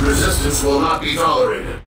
Resistance will not be tolerated.